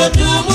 lójúmọ́.